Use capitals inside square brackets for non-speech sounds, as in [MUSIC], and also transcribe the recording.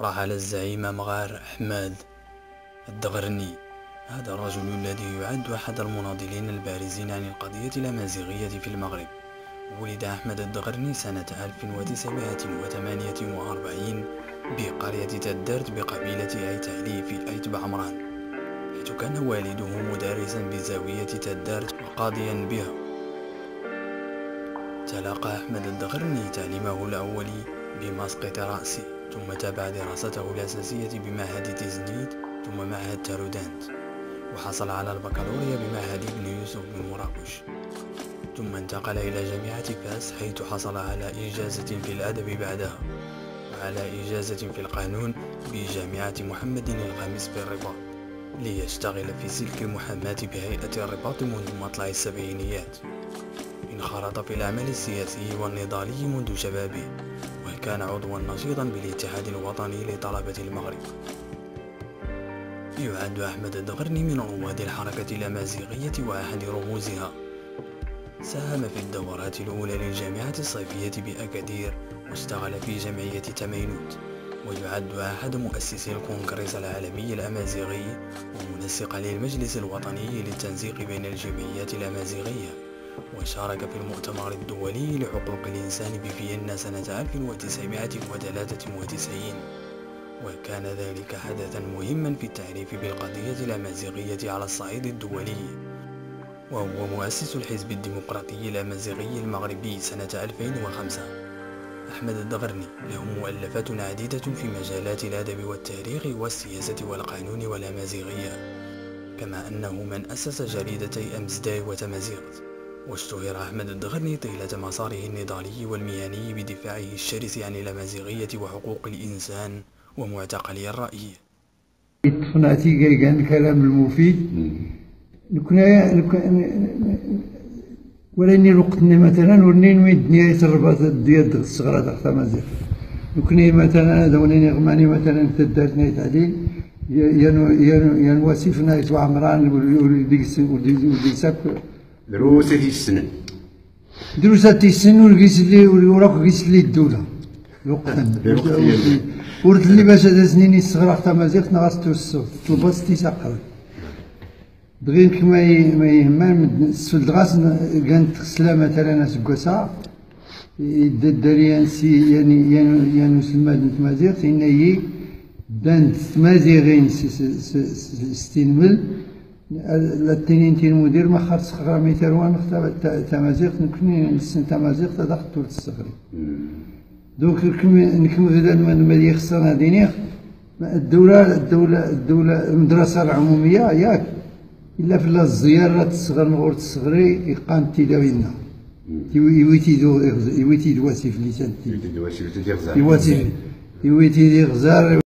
رحل الزعيم مغار أحمد الدغرني. هذا الرجل الذي يعد أحد المناضلين البارزين عن القضية الأمازيغية في المغرب. ولد أحمد الدغرني سنة 1948 بقرية تدرت بقبيلة أيت علي في أيت بعمران حيث كان والده مدرسا بزاوية تدرت وقاضيا بها. تلقى أحمد الدغرني تعليمه الأولي بمسقط رأسه. ثم تابع دراسته الأساسية بمعهد تيزنيت ثم معهد تارودانت وحصل على البكالوريا بمعهد ابن يوسف بن مراكش. ثم انتقل إلى جامعة فاس حيث حصل على إجازة في الأدب بعدها وعلى إجازة في القانون بجامعة محمد الخامس في الرباط ليشتغل في سلك المحاماة بهيئة الرباط منذ مطلع السبعينيات. انخرط في العمل السياسي والنضالي منذ شبابه وكان عضوا نشيطا بالاتحاد الوطني لطلبة المغرب. يعد أحمد الدغرني من رواد الحركة الأمازيغية وأحد رموزها ساهم في الدورات الأولى للجامعة الصيفية بأكادير واشتغل في جمعية تمينوت ويعد أحد مؤسسي الكونغرس العالمي الأمازيغي ومنسق للمجلس الوطني للتنسيق بين الجمعيات الأمازيغية. وشارك في المؤتمر الدولي لحقوق الإنسان بفيينا سنة 1993 وكان ذلك حدثا مهما في التعريف بالقضية الأمازيغية على الصعيد الدولي. وهو مؤسس الحزب الديمقراطي الأمازيغي المغربي سنة 2005 أحمد الدغرني له مؤلفات عديدة في مجالات الأدب والتاريخ والسياسة والقانون والأمازيغية. كما أنه من أسس جريدتي أمزداي وتمازيغت. واشتهر أحمد الدغرني طيلة مساره النضالي والمهني بدفاعه الشرس عن الأمازيغية وحقوق الإنسان ومعتقلي الرأي. تفنعتي كان الكلام المفيد. نكون ولاني لقتني مثلا ورنين ميد نهاية الرباط ديال الصغرى تحت مازيغ نكوني مثلا دوني غماني مثلا تدارت نايت علي يانو يانو يانو واسيف نايت وعمران وديك وديك دروسة السنة. دروسة السن ولقيت لي وراك قيس لي الدولة لقطن [LAUGHS] ورد لي باش هذا سنين الصغرى حتى مازيغ نغاس توسط طلبات تيساقر بغيت كما ما يهمن السود غاس كانت خسلا مثلا سكوسا داري سي يعني يعني يعني سلماد مازيغ هي دانت مازيغين ستينمل التنين تين مدير ما خرج صغرى ميتروان اختار تمازيغ نكوني نسن تمازيغ تدخل طول الصغري. دوك نكم غدا ما يخسرنا دينيخ الدولة الدولة الدولة المدرسة العمومية ياك. إلا في الزيارة الصغر مغور الصغري يقام تيداوينا. يويتي دو يويتي دواسي في لسان يويتي دواسي في يويتي يويتي غزار.